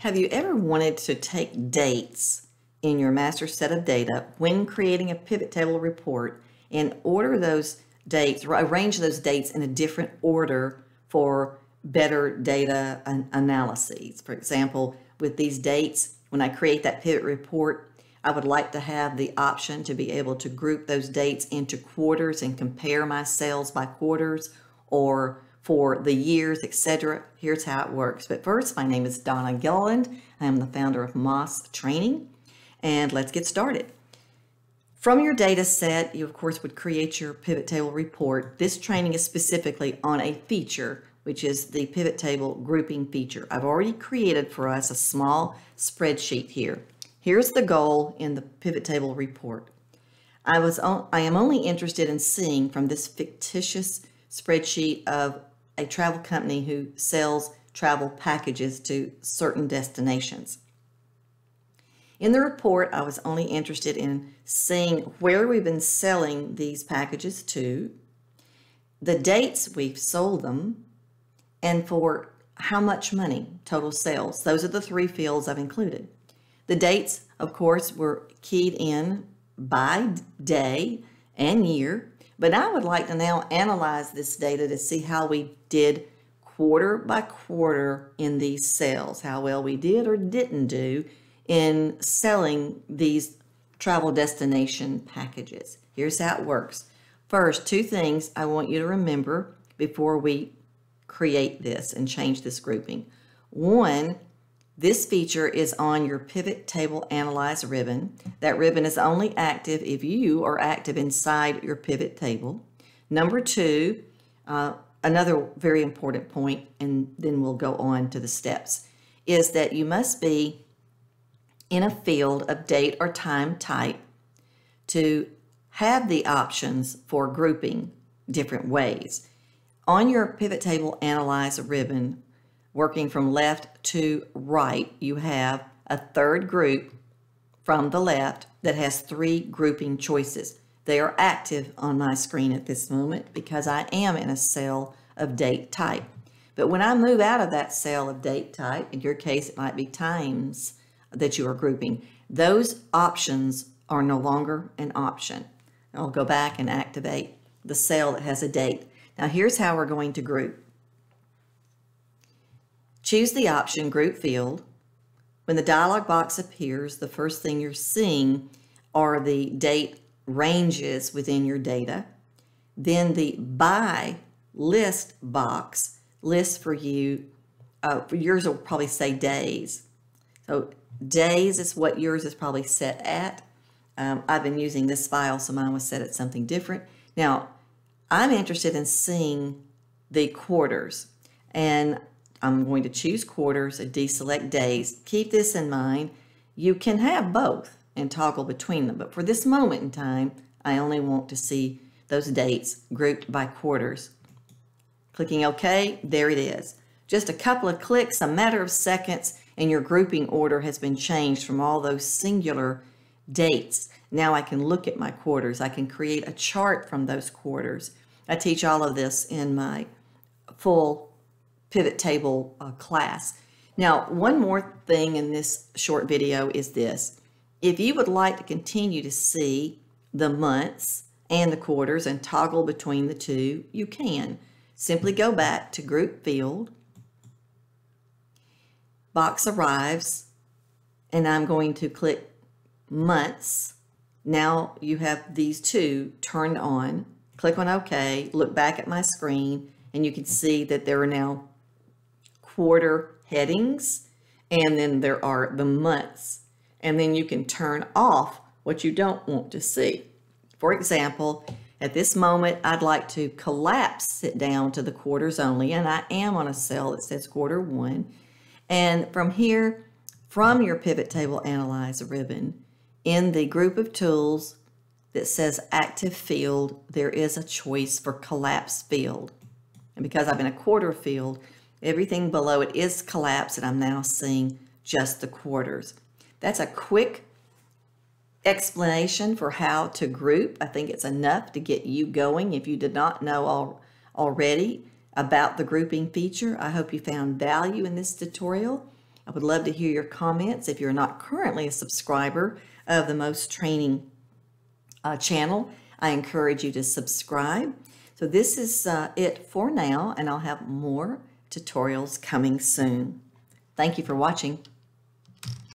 Have you ever wanted to take dates in your master set of data when creating a pivot table report and order those dates, or arrange those dates in a different order for better data analyses? For example, with these dates, when I create that pivot report, I would like to have the option to be able to group those dates into quarters and compare my sales by quarters or for the years, etc. Here's how it works. But first, my name is Donna Gilliland. I am the founder of MOS Training, and let's get started. From your data set, you of course would create your pivot table report. This training is specifically on a feature, which is the pivot table grouping feature. I've already created for us a small spreadsheet here. Here's the goal in the pivot table report. I was on, I am only interested in seeing from this fictitious spreadsheet of a travel company who sells travel packages to certain destinations. In the report, I was only interested in seeing where we've been selling these packages to, the dates we've sold them, and for how much money, total sales. Those are the three fields I've included. The dates, of course, were keyed in by day and year, but I would like to now analyze this data to see how we did quarter by quarter in these sales, how well we did or didn't do in selling these travel destination packages. Here's how it works. First, two things I want you to remember before we create this and change this grouping. One, this feature is on your Pivot Table Analyze ribbon. That ribbon is only active if you are active inside your pivot table. Number two, uh, another very important point, and then we'll go on to the steps, is that you must be in a field of date or time type to have the options for grouping different ways. On your pivot table analyze ribbon, working from left to right, you have a third group from the left that has three grouping choices. They are active on my screen at this moment because I am in a cell of date type. But when I move out of that cell of date type, in your case it might be times that you are grouping, those options are no longer an option. I'll go back and activate the cell that has a date. Now here's how we're going to group. Choose the option Group Field. When the dialog box appears, the first thing you're seeing are the date ranges within your data. Then the By List box lists for you, uh, for yours will probably say days. So days is what yours is probably set at. Um, I've been using this file, so mine was set at something different. Now, I'm interested in seeing the quarters. And I'm going to choose quarters and deselect days. Keep this in mind. You can have both and toggle between them, but for this moment in time, I only want to see those dates grouped by quarters. Clicking OK, there it is. Just a couple of clicks, a matter of seconds, and your grouping order has been changed from all those singular dates. Now I can look at my quarters. I can create a chart from those quarters. I teach all of this in my full pivot table uh, class. Now, one more thing in this short video is this. If you would like to continue to see the months and the quarters and toggle between the two, you can. Simply go back to Group Field, Box arrives, and I'm going to click Months. Now you have these two turned on. Click on OK, look back at my screen, and you can see that there are now quarter headings, and then there are the months. And then you can turn off what you don't want to see. For example, at this moment, I'd like to collapse it down to the quarters only, and I am on a cell that says quarter one. And from here, from your pivot table analyze ribbon, in the group of tools that says active field, there is a choice for collapse field. And because I'm in a quarter field, Everything below it is collapsed and I'm now seeing just the quarters. That's a quick explanation for how to group. I think it's enough to get you going if you did not know all, already about the grouping feature. I hope you found value in this tutorial. I would love to hear your comments. If you're not currently a subscriber of the MOS Training uh, channel, I encourage you to subscribe. So this is uh, it for now, and I'll have more tutorials coming soon. Thank you for watching.